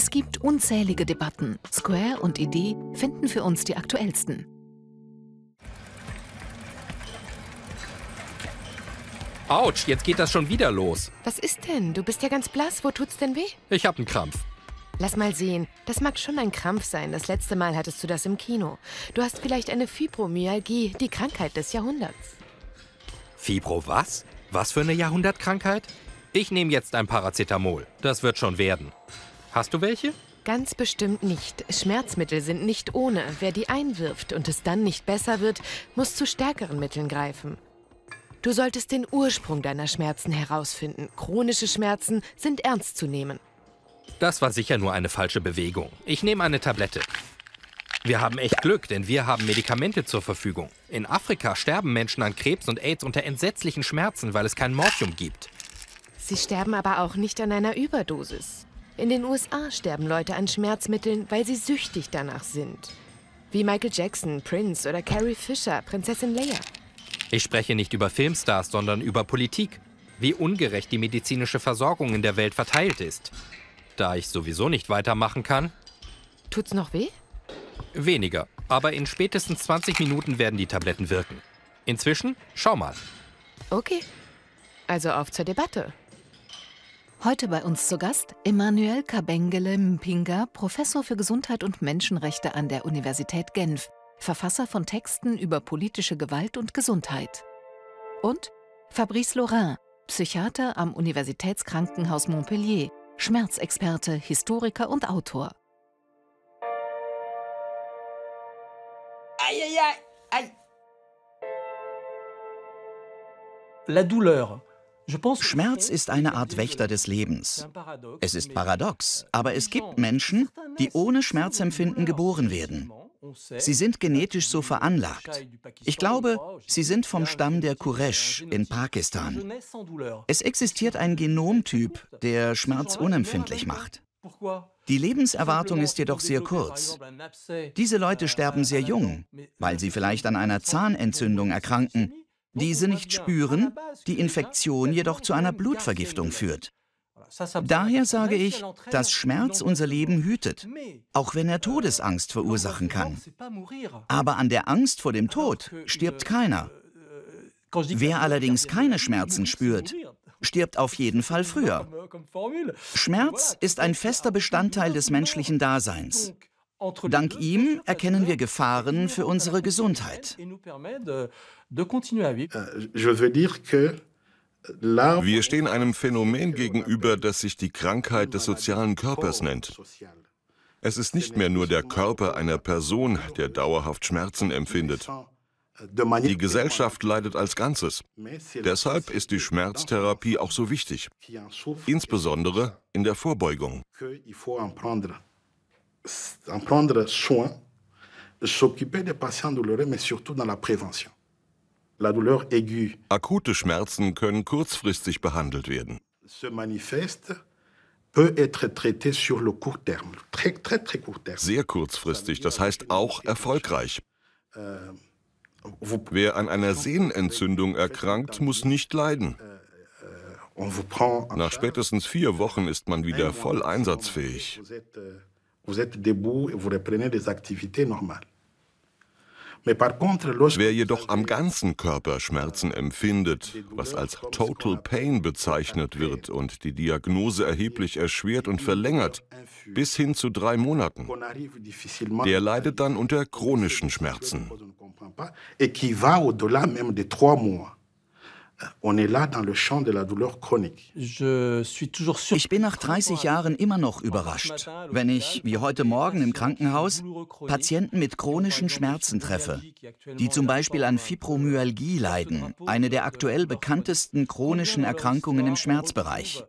Es gibt unzählige Debatten. Square und Idee finden für uns die aktuellsten. Autsch, jetzt geht das schon wieder los. Was ist denn? Du bist ja ganz blass. Wo tut's denn weh? Ich hab einen Krampf. Lass mal sehen. Das mag schon ein Krampf sein. Das letzte Mal hattest du das im Kino. Du hast vielleicht eine Fibromyalgie, die Krankheit des Jahrhunderts. Fibro was? Was für eine Jahrhundertkrankheit? Ich nehme jetzt ein Paracetamol. Das wird schon werden. Hast du welche? Ganz bestimmt nicht. Schmerzmittel sind nicht ohne. Wer die einwirft und es dann nicht besser wird, muss zu stärkeren Mitteln greifen. Du solltest den Ursprung deiner Schmerzen herausfinden. Chronische Schmerzen sind ernst zu nehmen. Das war sicher nur eine falsche Bewegung. Ich nehme eine Tablette. Wir haben echt Glück, denn wir haben Medikamente zur Verfügung. In Afrika sterben Menschen an Krebs und AIDS unter entsetzlichen Schmerzen, weil es kein Morphium gibt. Sie sterben aber auch nicht an einer Überdosis. In den USA sterben Leute an Schmerzmitteln, weil sie süchtig danach sind. Wie Michael Jackson, Prince oder Carrie Fisher, Prinzessin Leia. Ich spreche nicht über Filmstars, sondern über Politik. Wie ungerecht die medizinische Versorgung in der Welt verteilt ist. Da ich sowieso nicht weitermachen kann. Tut's noch weh? Weniger. Aber in spätestens 20 Minuten werden die Tabletten wirken. Inzwischen, schau mal. Okay. Also auf zur Debatte. Heute bei uns zu Gast Emmanuel Kabengele Mpinga, Professor für Gesundheit und Menschenrechte an der Universität Genf, Verfasser von Texten über politische Gewalt und Gesundheit. Und Fabrice Laurin, Psychiater am Universitätskrankenhaus Montpellier, Schmerzexperte, Historiker und Autor. Aïe, aïe, aïe, aïe. Schmerz ist eine Art Wächter des Lebens. Es ist paradox, aber es gibt Menschen, die ohne Schmerzempfinden geboren werden. Sie sind genetisch so veranlagt. Ich glaube, sie sind vom Stamm der Kuresh in Pakistan. Es existiert ein Genomtyp, der Schmerz unempfindlich macht. Die Lebenserwartung ist jedoch sehr kurz. Diese Leute sterben sehr jung, weil sie vielleicht an einer Zahnentzündung erkranken, diese nicht spüren, die Infektion jedoch zu einer Blutvergiftung führt. Daher sage ich, dass Schmerz unser Leben hütet, auch wenn er Todesangst verursachen kann. Aber an der Angst vor dem Tod stirbt keiner. Wer allerdings keine Schmerzen spürt, stirbt auf jeden Fall früher. Schmerz ist ein fester Bestandteil des menschlichen Daseins. Dank ihm erkennen wir Gefahren für unsere Gesundheit. Euh, je veux dire que wir stehen einem Phänomen gegenüber, das sich die Krankheit des sozialen Körpers nennt. Es ist nicht mehr nur der Körper einer Person, der dauerhaft Schmerzen empfindet. Die Gesellschaft leidet als Ganzes. Deshalb ist die Schmerztherapie auch so wichtig, insbesondere in der Vorbeugung. S'occuper des patients douloureux, mais surtout dans la prévention. Akute Schmerzen können kurzfristig behandelt werden. Sehr kurzfristig, das heißt auch erfolgreich. Euh, Wer an einer Sehnenentzündung erkrankt, muss nicht leiden. Euh, Nach spätestens vier Wochen ist man wieder voll einsatzfähig. Vous êtes debout et vous reprenez des activités normales. Wer jedoch am ganzen Körper Schmerzen empfindet, was als Total Pain bezeichnet wird und die Diagnose erheblich erschwert und verlängert, bis hin zu drei Monaten, der leidet dann unter chronischen Schmerzen. Ich bin nach 30 Jahren immer noch überrascht, wenn ich, wie heute Morgen im Krankenhaus, Patienten mit chronischen Schmerzen treffe, die zum Beispiel an Fibromyalgie leiden, eine der aktuell bekanntesten chronischen Erkrankungen im Schmerzbereich.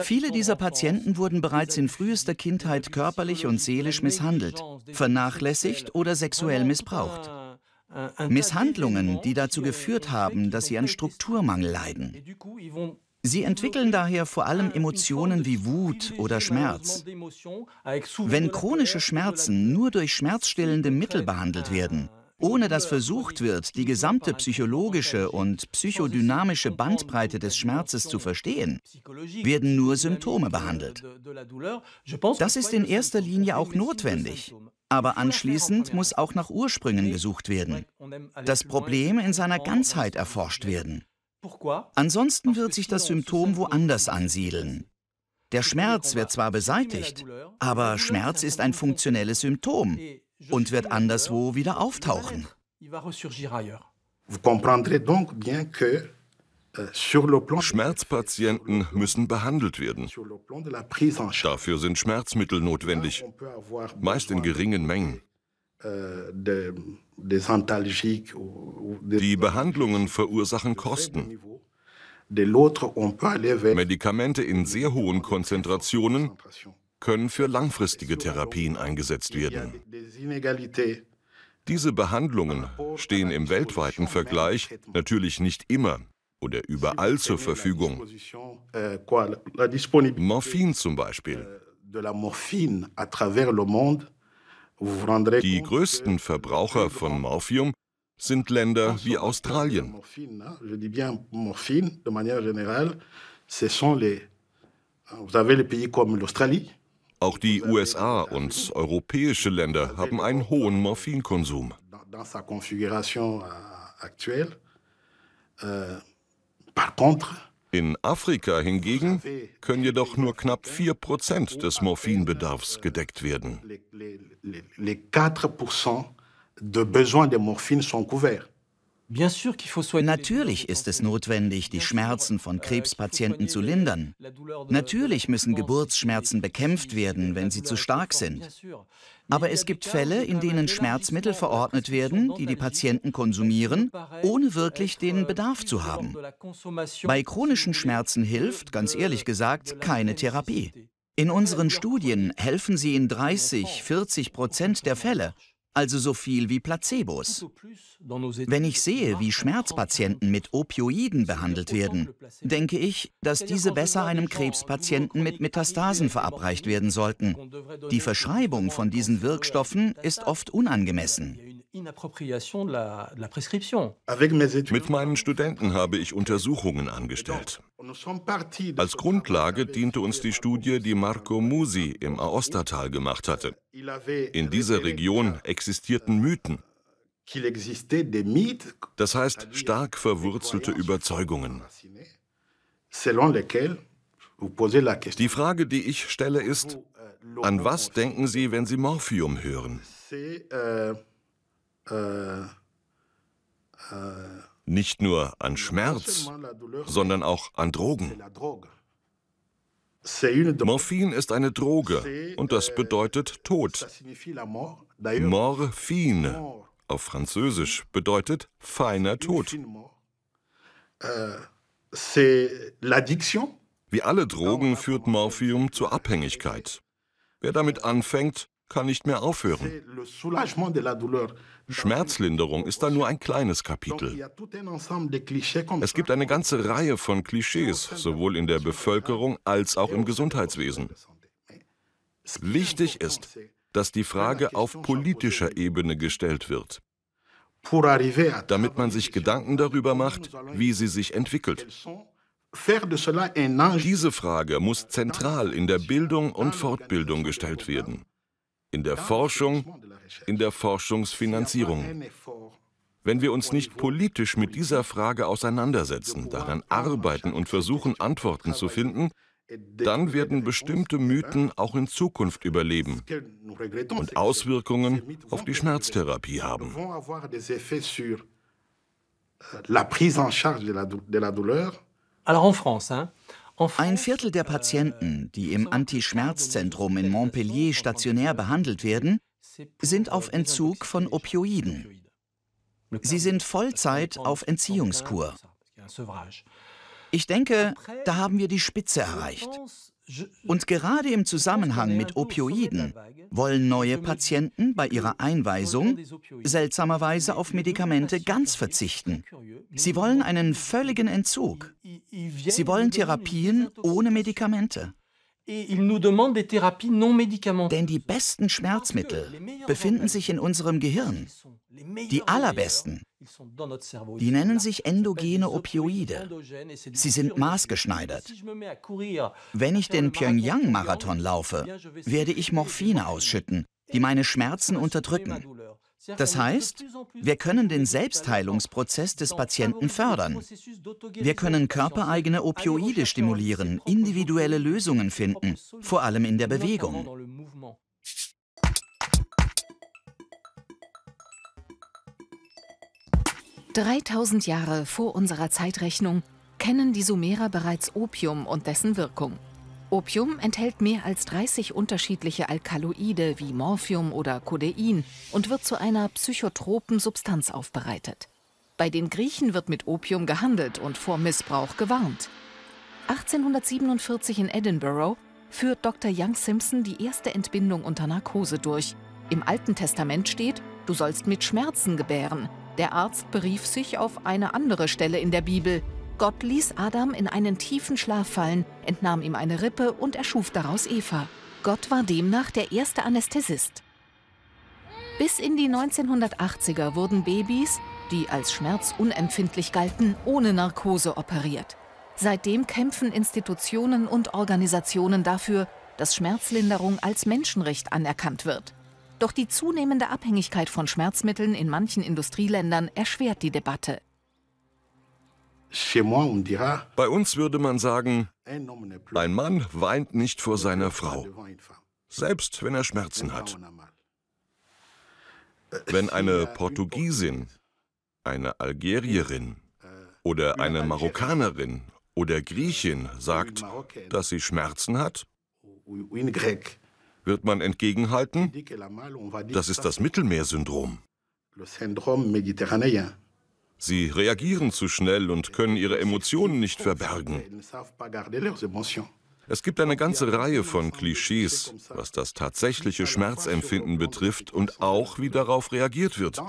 Viele dieser Patienten wurden bereits in frühester Kindheit körperlich und seelisch misshandelt, vernachlässigt oder sexuell missbraucht. Misshandlungen, die dazu geführt haben, dass sie an Strukturmangel leiden. Sie entwickeln daher vor allem Emotionen wie Wut oder Schmerz. Wenn chronische Schmerzen nur durch schmerzstillende Mittel behandelt werden, ohne dass versucht wird, die gesamte psychologische und psychodynamische Bandbreite des Schmerzes zu verstehen, werden nur Symptome behandelt. Das ist in erster Linie auch notwendig. Aber anschließend muss auch nach Ursprüngen gesucht werden. Das Problem in seiner Ganzheit erforscht werden. Ansonsten wird sich das Symptom woanders ansiedeln. Der Schmerz wird zwar beseitigt, aber Schmerz ist ein funktionelles Symptom und wird anderswo wieder auftauchen. Euh, Schmerzpatienten müssen behandelt werden. Dafür sind Schmerzmittel notwendig, meist in geringen Mengen. Euh, Die Behandlungen verursachen Kosten. Medikamente in sehr hohen Konzentrationen können für langfristige Therapien eingesetzt werden. Diese Behandlungen stehen im weltweiten Vergleich natürlich nicht immer oder überall zur Verfügung. Morphin zum Beispiel. Die größten Verbraucher von Morphium sind Länder wie Australien. Auch die USA und europäische Länder haben einen hohen Morphinkonsum. Euh, In Afrika hingegen können jedoch nur knapp 4% des Morphinbedarfs gedeckt werden de besoins de morphine sont couverts. Natürlich ist es notwendig, die Schmerzen von Krebspatienten zu lindern. Natürlich müssen Geburtsschmerzen bekämpft werden, wenn sie zu stark sind. Aber es gibt Fälle, in denen Schmerzmittel verordnet werden, die die Patienten konsumieren, ohne wirklich den Bedarf zu haben. Bei chronischen Schmerzen hilft, ganz ehrlich gesagt, keine Therapie. In unseren Studien helfen sie in 30, 40 Prozent der Fälle also so viel wie Placebos. Wenn ich sehe, wie Schmerzpatienten mit Opioiden behandelt werden, denke ich, dass diese besser einem Krebspatienten mit Metastasen verabreicht werden sollten. Die Verschreibung von diesen Wirkstoffen ist oft unangemessen. Mit meinen Studenten habe ich Untersuchungen angestellt. Als Grundlage diente uns die Studie, die Marco Musi im Aostatal gemacht hatte. In dieser Region existierten Mythen. Das heißt stark verwurzelte Überzeugungen. Die Frage, die ich stelle, ist, an was denken Sie, wenn Sie Morphium hören? Nicht nur an Schmerz, sondern auch an Drogen. Morphin ist eine Droge und das bedeutet Tod. Morphine auf Französisch bedeutet feiner Tod. Wie alle Drogen führt Morphium zur Abhängigkeit. Wer damit anfängt, kann nicht mehr aufhören. Schmerzlinderung ist da nur ein kleines Kapitel. Es gibt eine ganze Reihe von Klischees, sowohl in der Bevölkerung als auch im Gesundheitswesen. Wichtig ist, dass die Frage auf politischer Ebene gestellt wird, damit man sich Gedanken darüber macht, wie sie sich entwickelt. Diese Frage muss zentral in der Bildung und Fortbildung gestellt werden in der Forschung, in der Forschungsfinanzierung. Wenn wir uns nicht politisch mit dieser Frage auseinandersetzen, daran arbeiten und versuchen, Antworten zu finden, dann werden bestimmte Mythen auch in Zukunft überleben und Auswirkungen auf die Schmerztherapie haben. Alors en France, hein, ein Viertel der Patienten, die im Anti-Schmerz-Zentrum in Montpellier stationär behandelt werden, sind auf Entzug von Opioiden. Sie sind Vollzeit auf Entziehungskur. Ich denke, da haben wir die Spitze erreicht. Und gerade im Zusammenhang mit Opioiden wollen neue Patienten bei ihrer Einweisung seltsamerweise auf Medikamente ganz verzichten. Sie wollen einen völligen Entzug. Sie wollen Therapien ohne Medikamente. Denn die besten Schmerzmittel befinden sich in unserem Gehirn. Die allerbesten. Die nennen sich endogene Opioide. Sie sind maßgeschneidert. Wenn ich den Pyongyang-Marathon laufe, werde ich Morphine ausschütten, die meine Schmerzen unterdrücken. Das heißt, wir können den Selbstheilungsprozess des Patienten fördern. Wir können körpereigene Opioide stimulieren, individuelle Lösungen finden, vor allem in der Bewegung. Dreitausend Jahre vor unserer Zeitrechnung kennen die Sumerer bereits Opium und dessen Wirkung. Opium enthält mehr als 30 unterschiedliche Alkaloide wie Morphium oder Codein und wird zu einer psychotropen Substanz aufbereitet. Bei den Griechen wird mit Opium gehandelt und vor Missbrauch gewarnt. 1847 in Edinburgh führt Dr. Young Simpson die erste Entbindung unter Narkose durch. Im Alten Testament steht, du sollst mit Schmerzen gebären. Der Arzt berief sich auf eine andere Stelle in der Bibel, Gott ließ Adam in einen tiefen Schlaf fallen, entnahm ihm eine Rippe und erschuf daraus Eva. Gott war demnach der erste Anästhesist. Bis in die 1980er wurden Babys, die als schmerzunempfindlich galten, ohne Narkose operiert. Seitdem kämpfen Institutionen und Organisationen dafür, dass Schmerzlinderung als Menschenrecht anerkannt wird. Doch die zunehmende Abhängigkeit von Schmerzmitteln in manchen Industrieländern erschwert die Debatte. Bei uns würde man sagen, ein Mann weint nicht vor seiner Frau, selbst wenn er Schmerzen hat. Wenn eine Portugiesin, eine Algerierin oder eine Marokkanerin oder Griechin sagt, dass sie Schmerzen hat, wird man entgegenhalten, das ist das Mittelmeersyndrom. Sie reagieren zu schnell und können ihre Emotionen nicht verbergen. Es gibt eine ganze Reihe von Klischees, was das tatsächliche Schmerzempfinden betrifft und auch, wie darauf reagiert wird.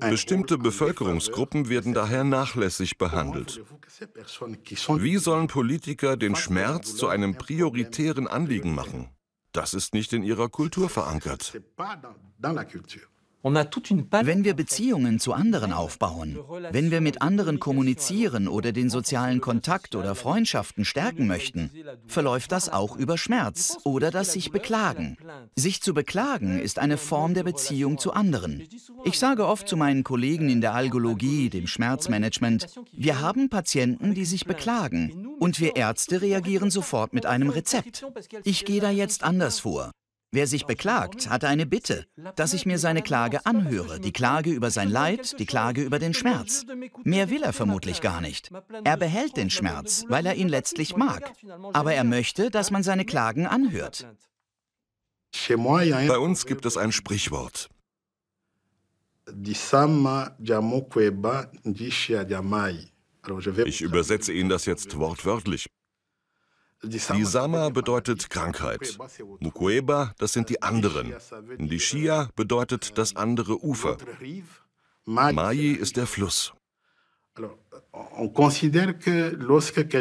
Bestimmte Bevölkerungsgruppen werden daher nachlässig behandelt. Wie sollen Politiker den Schmerz zu einem prioritären Anliegen machen? Das ist nicht in ihrer Kultur verankert. Wenn wir Beziehungen zu anderen aufbauen, wenn wir mit anderen kommunizieren oder den sozialen Kontakt oder Freundschaften stärken möchten, verläuft das auch über Schmerz oder das sich beklagen. Sich zu beklagen ist eine Form der Beziehung zu anderen. Ich sage oft zu meinen Kollegen in der Algologie, dem Schmerzmanagement, wir haben Patienten, die sich beklagen und wir Ärzte reagieren sofort mit einem Rezept. Ich gehe da jetzt anders vor. Wer sich beklagt, hat eine Bitte, dass ich mir seine Klage anhöre, die Klage über sein Leid, die Klage über den Schmerz. Mehr will er vermutlich gar nicht. Er behält den Schmerz, weil er ihn letztlich mag. Aber er möchte, dass man seine Klagen anhört. Bei uns gibt es ein Sprichwort. Ich übersetze Ihnen das jetzt wortwörtlich. Die Sama bedeutet Krankheit. Mukweba, das sind die anderen. Die Shia bedeutet das andere Ufer. Mai ist der Fluss.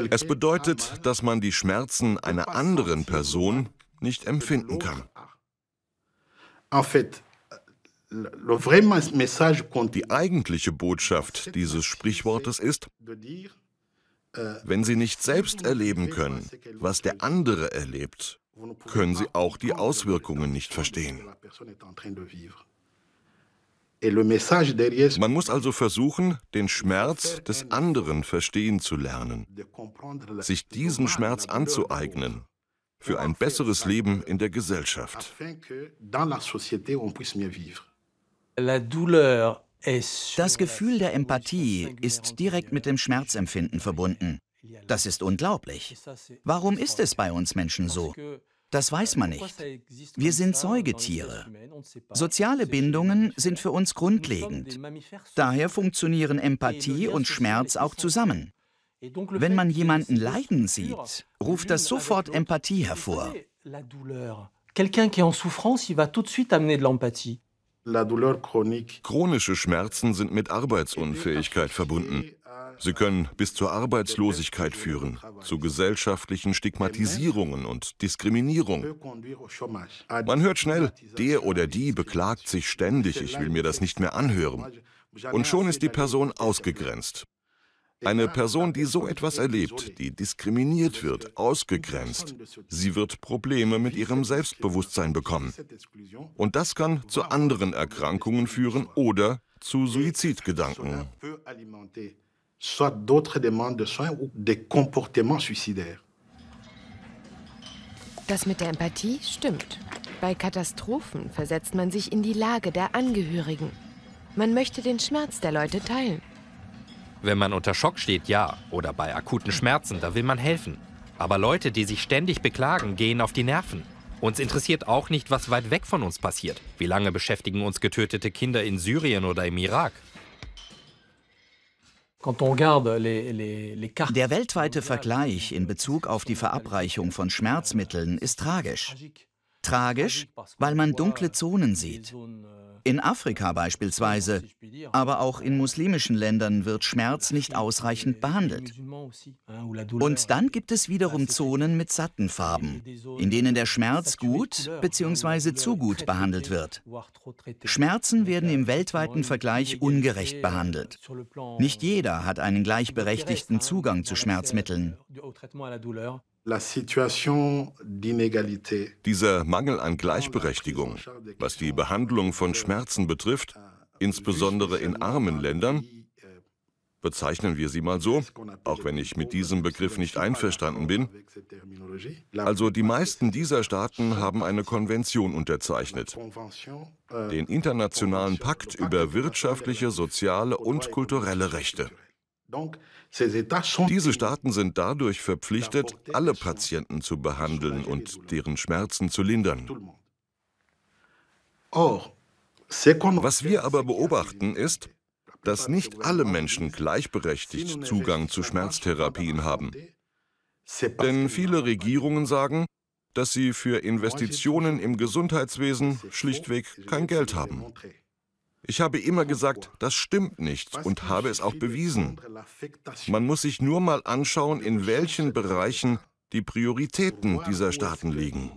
Es bedeutet, dass man die Schmerzen einer anderen Person nicht empfinden kann. Die eigentliche Botschaft dieses Sprichwortes ist, wenn Sie nicht selbst erleben können, was der andere erlebt, können Sie auch die Auswirkungen nicht verstehen. Man muss also versuchen, den Schmerz des anderen verstehen zu lernen, sich diesen Schmerz anzueignen für ein besseres Leben in der Gesellschaft. La douleur das Gefühl der Empathie ist direkt mit dem Schmerzempfinden verbunden. Das ist unglaublich. Warum ist es bei uns Menschen so? Das weiß man nicht. Wir sind Säugetiere. Soziale Bindungen sind für uns grundlegend. Daher funktionieren Empathie und Schmerz auch zusammen. Wenn man jemanden leiden sieht, ruft das sofort Empathie hervor. Quelqu'un qui est en souffrance, il va tout de suite amener de l'empathie. Chronische Schmerzen sind mit Arbeitsunfähigkeit verbunden. Sie können bis zur Arbeitslosigkeit führen, zu gesellschaftlichen Stigmatisierungen und Diskriminierung. Man hört schnell, der oder die beklagt sich ständig, ich will mir das nicht mehr anhören. Und schon ist die Person ausgegrenzt. Eine Person, die so etwas erlebt, die diskriminiert wird, ausgegrenzt, sie wird Probleme mit ihrem Selbstbewusstsein bekommen. Und das kann zu anderen Erkrankungen führen oder zu Suizidgedanken. Das mit der Empathie stimmt. Bei Katastrophen versetzt man sich in die Lage der Angehörigen. Man möchte den Schmerz der Leute teilen. Wenn man unter Schock steht, ja. Oder bei akuten Schmerzen, da will man helfen. Aber Leute, die sich ständig beklagen, gehen auf die Nerven. Uns interessiert auch nicht, was weit weg von uns passiert. Wie lange beschäftigen uns getötete Kinder in Syrien oder im Irak? Der weltweite Vergleich in Bezug auf die Verabreichung von Schmerzmitteln ist tragisch. Tragisch, weil man dunkle Zonen sieht. In Afrika beispielsweise, aber auch in muslimischen Ländern wird Schmerz nicht ausreichend behandelt. Und dann gibt es wiederum Zonen mit satten Farben, in denen der Schmerz gut bzw. zu gut behandelt wird. Schmerzen werden im weltweiten Vergleich ungerecht behandelt. Nicht jeder hat einen gleichberechtigten Zugang zu Schmerzmitteln. Dieser Mangel an Gleichberechtigung, was die Behandlung von Schmerzen betrifft, insbesondere in armen Ländern, bezeichnen wir sie mal so, auch wenn ich mit diesem Begriff nicht einverstanden bin. Also die meisten dieser Staaten haben eine Konvention unterzeichnet, den Internationalen Pakt über wirtschaftliche, soziale und kulturelle Rechte. Diese Staaten sind dadurch verpflichtet, alle Patienten zu behandeln und deren Schmerzen zu lindern. Was wir aber beobachten ist, dass nicht alle Menschen gleichberechtigt Zugang zu Schmerztherapien haben. Denn viele Regierungen sagen, dass sie für Investitionen im Gesundheitswesen schlichtweg kein Geld haben. Ich habe immer gesagt, das stimmt nicht und habe es auch bewiesen. Man muss sich nur mal anschauen, in welchen Bereichen die Prioritäten dieser Staaten liegen.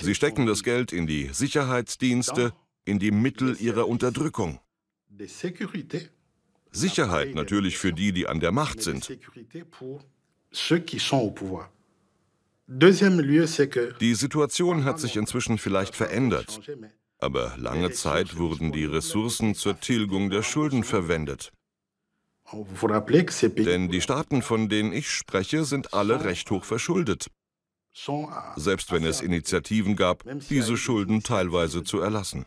Sie stecken das Geld in die Sicherheitsdienste, in die Mittel ihrer Unterdrückung. Sicherheit natürlich für die, die an der Macht sind. Die Situation hat sich inzwischen vielleicht verändert, aber lange Zeit wurden die Ressourcen zur Tilgung der Schulden verwendet. Denn die Staaten, von denen ich spreche, sind alle recht hoch verschuldet. Selbst wenn es Initiativen gab, diese Schulden teilweise zu erlassen.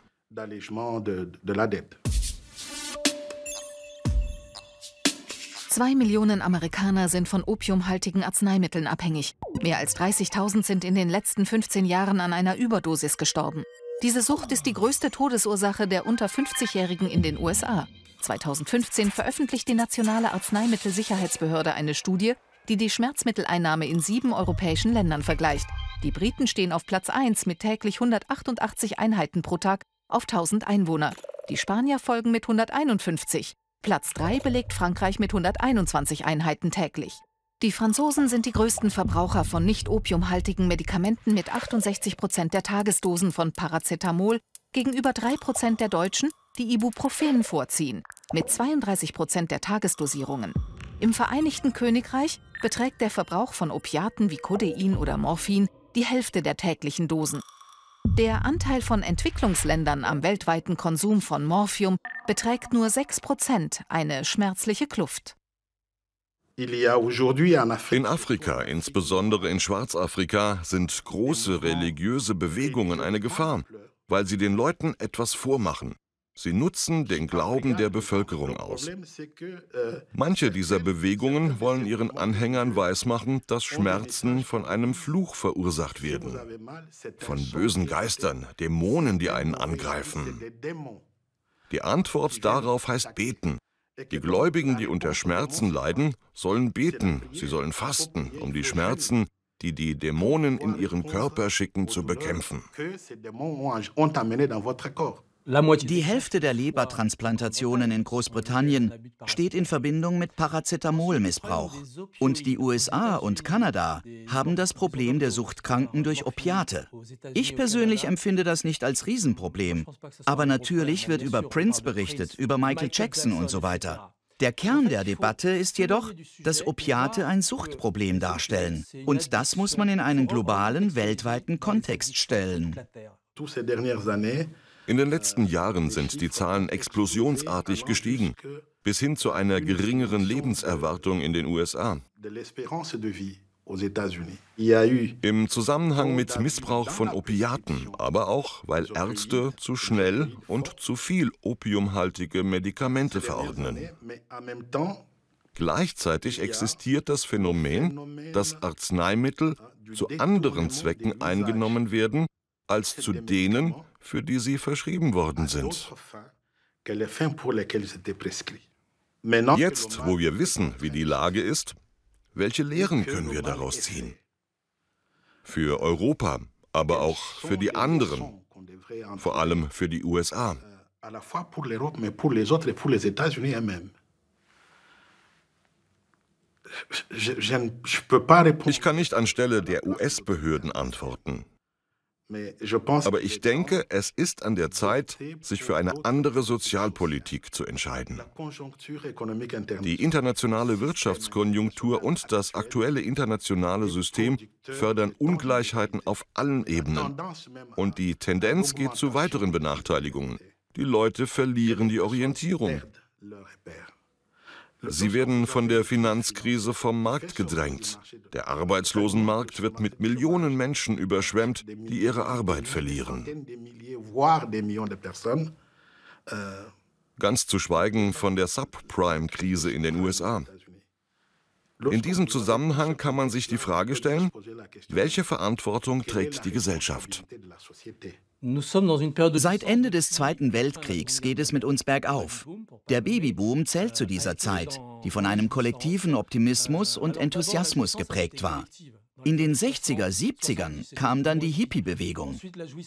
Zwei Millionen Amerikaner sind von opiumhaltigen Arzneimitteln abhängig. Mehr als 30.000 sind in den letzten 15 Jahren an einer Überdosis gestorben. Diese Sucht ist die größte Todesursache der unter 50-Jährigen in den USA. 2015 veröffentlicht die Nationale Arzneimittelsicherheitsbehörde eine Studie, die die Schmerzmitteleinnahme in sieben europäischen Ländern vergleicht. Die Briten stehen auf Platz 1 mit täglich 188 Einheiten pro Tag auf 1000 Einwohner. Die Spanier folgen mit 151. Platz 3 belegt Frankreich mit 121 Einheiten täglich. Die Franzosen sind die größten Verbraucher von nicht opiumhaltigen Medikamenten mit 68 Prozent der Tagesdosen von Paracetamol gegenüber 3 Prozent der Deutschen, die Ibuprofen vorziehen, mit 32 Prozent der Tagesdosierungen. Im Vereinigten Königreich beträgt der Verbrauch von Opiaten wie Codein oder Morphin die Hälfte der täglichen Dosen. Der Anteil von Entwicklungsländern am weltweiten Konsum von Morphium beträgt nur 6 Prozent, eine schmerzliche Kluft. In Afrika, insbesondere in Schwarzafrika, sind große religiöse Bewegungen eine Gefahr, weil sie den Leuten etwas vormachen. Sie nutzen den Glauben der Bevölkerung aus. Manche dieser Bewegungen wollen ihren Anhängern weismachen, dass Schmerzen von einem Fluch verursacht werden. Von bösen Geistern, Dämonen, die einen angreifen. Die Antwort darauf heißt beten. Die Gläubigen, die unter Schmerzen leiden, sollen beten, sie sollen fasten, um die Schmerzen, die die Dämonen in ihren Körper schicken, zu bekämpfen. Die Hälfte der Lebertransplantationen in Großbritannien steht in Verbindung mit Paracetamolmissbrauch. Und die USA und Kanada haben das Problem der Suchtkranken durch Opiate. Ich persönlich empfinde das nicht als Riesenproblem. Aber natürlich wird über Prince berichtet, über Michael Jackson und so weiter. Der Kern der Debatte ist jedoch, dass Opiate ein Suchtproblem darstellen. Und das muss man in einen globalen, weltweiten Kontext stellen. In den letzten Jahren sind die Zahlen explosionsartig gestiegen, bis hin zu einer geringeren Lebenserwartung in den USA. Im Zusammenhang mit Missbrauch von Opiaten, aber auch, weil Ärzte zu schnell und zu viel opiumhaltige Medikamente verordnen. Gleichzeitig existiert das Phänomen, dass Arzneimittel zu anderen Zwecken eingenommen werden, als zu denen, für die sie verschrieben worden sind. Jetzt, wo wir wissen, wie die Lage ist, welche Lehren können wir daraus ziehen? Für Europa, aber auch für die anderen, vor allem für die USA. Ich kann nicht anstelle der US-Behörden antworten. Aber ich denke, es ist an der Zeit, sich für eine andere Sozialpolitik zu entscheiden. Die internationale Wirtschaftskonjunktur und das aktuelle internationale System fördern Ungleichheiten auf allen Ebenen. Und die Tendenz geht zu weiteren Benachteiligungen. Die Leute verlieren die Orientierung. Sie werden von der Finanzkrise vom Markt gedrängt. Der Arbeitslosenmarkt wird mit Millionen Menschen überschwemmt, die ihre Arbeit verlieren. Ganz zu schweigen von der Subprime-Krise in den USA. In diesem Zusammenhang kann man sich die Frage stellen, welche Verantwortung trägt die Gesellschaft? Seit Ende des Zweiten Weltkriegs geht es mit uns bergauf. Der Babyboom zählt zu dieser Zeit, die von einem kollektiven Optimismus und Enthusiasmus geprägt war. In den 60er, 70ern kam dann die Hippie-Bewegung.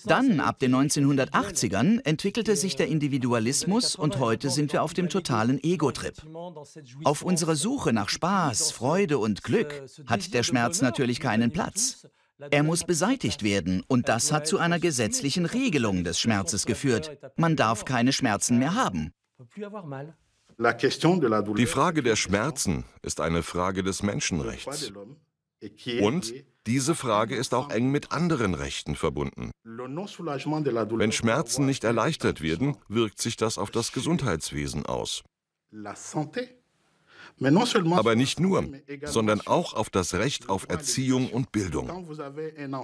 Dann, ab den 1980ern, entwickelte sich der Individualismus und heute sind wir auf dem totalen Ego-Trip. Auf unserer Suche nach Spaß, Freude und Glück hat der Schmerz natürlich keinen Platz. Er muss beseitigt werden und das hat zu einer gesetzlichen Regelung des Schmerzes geführt. Man darf keine Schmerzen mehr haben. Die Frage der Schmerzen ist eine Frage des Menschenrechts. Und diese Frage ist auch eng mit anderen Rechten verbunden. Wenn Schmerzen nicht erleichtert werden, wirkt sich das auf das Gesundheitswesen aus. Aber nicht nur, sondern auch auf das Recht auf Erziehung und Bildung.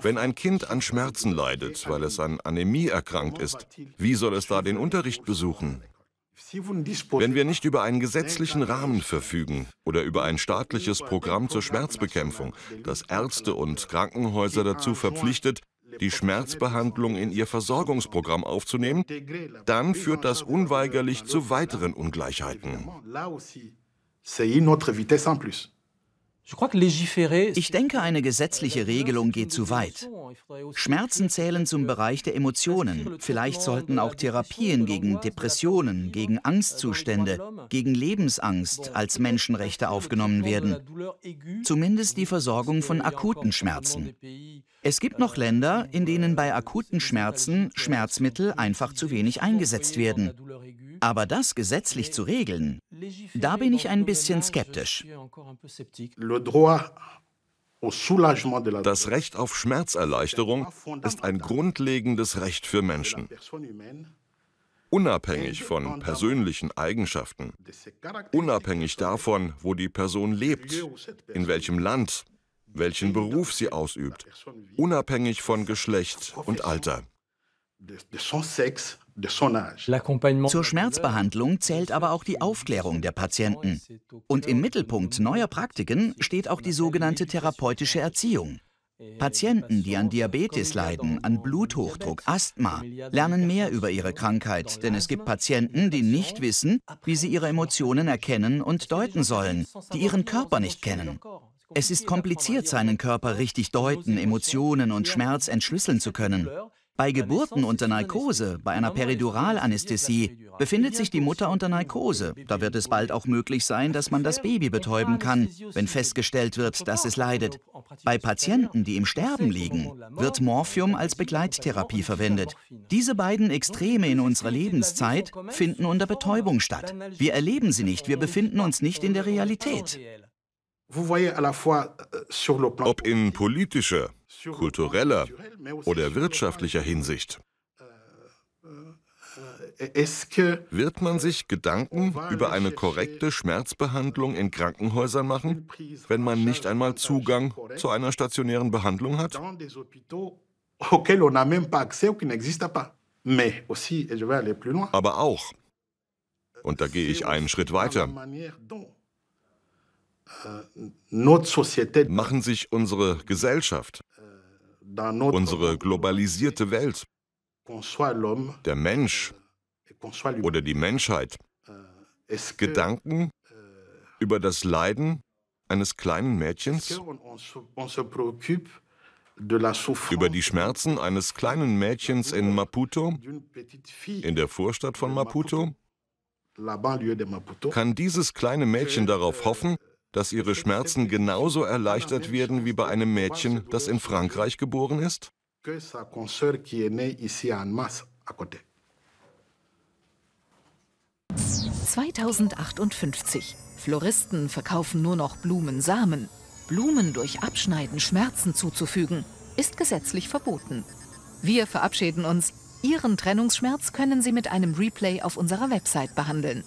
Wenn ein Kind an Schmerzen leidet, weil es an Anämie erkrankt ist, wie soll es da den Unterricht besuchen? Wenn wir nicht über einen gesetzlichen Rahmen verfügen oder über ein staatliches Programm zur Schmerzbekämpfung, das Ärzte und Krankenhäuser dazu verpflichtet, die Schmerzbehandlung in ihr Versorgungsprogramm aufzunehmen, dann führt das unweigerlich zu weiteren Ungleichheiten. Ich denke, eine gesetzliche Regelung geht zu weit. Schmerzen zählen zum Bereich der Emotionen. Vielleicht sollten auch Therapien gegen Depressionen, gegen Angstzustände, gegen Lebensangst als Menschenrechte aufgenommen werden. Zumindest die Versorgung von akuten Schmerzen. Es gibt noch Länder, in denen bei akuten Schmerzen Schmerzmittel einfach zu wenig eingesetzt werden. Aber das gesetzlich zu regeln, da bin ich ein bisschen skeptisch. Das Recht auf Schmerzerleichterung ist ein grundlegendes Recht für Menschen. Unabhängig von persönlichen Eigenschaften, unabhängig davon, wo die Person lebt, in welchem Land, welchen Beruf sie ausübt, unabhängig von Geschlecht und Alter. Zur Schmerzbehandlung zählt aber auch die Aufklärung der Patienten. Und im Mittelpunkt neuer Praktiken steht auch die sogenannte therapeutische Erziehung. Patienten, die an Diabetes leiden, an Bluthochdruck, Asthma, lernen mehr über ihre Krankheit, denn es gibt Patienten, die nicht wissen, wie sie ihre Emotionen erkennen und deuten sollen, die ihren Körper nicht kennen. Es ist kompliziert, seinen Körper richtig deuten, Emotionen und Schmerz entschlüsseln zu können. Bei Geburten unter Narkose, bei einer Periduralanästhesie, befindet sich die Mutter unter Narkose. Da wird es bald auch möglich sein, dass man das Baby betäuben kann, wenn festgestellt wird, dass es leidet. Bei Patienten, die im Sterben liegen, wird Morphium als Begleittherapie verwendet. Diese beiden Extreme in unserer Lebenszeit finden unter Betäubung statt. Wir erleben sie nicht, wir befinden uns nicht in der Realität. Ob in politischer, kultureller oder wirtschaftlicher Hinsicht. Wird man sich Gedanken über eine korrekte Schmerzbehandlung in Krankenhäusern machen, wenn man nicht einmal Zugang zu einer stationären Behandlung hat? Aber auch, und da gehe ich einen Schritt weiter, machen sich unsere Gesellschaft, unsere globalisierte Welt, der Mensch oder die Menschheit. Gedanken über das Leiden eines kleinen Mädchens, über die Schmerzen eines kleinen Mädchens in Maputo, in der Vorstadt von Maputo? Kann dieses kleine Mädchen darauf hoffen, dass ihre Schmerzen genauso erleichtert werden wie bei einem Mädchen, das in Frankreich geboren ist? 2058. Floristen verkaufen nur noch Blumensamen. Blumen durch Abschneiden Schmerzen zuzufügen, ist gesetzlich verboten. Wir verabschieden uns. Ihren Trennungsschmerz können Sie mit einem Replay auf unserer Website behandeln.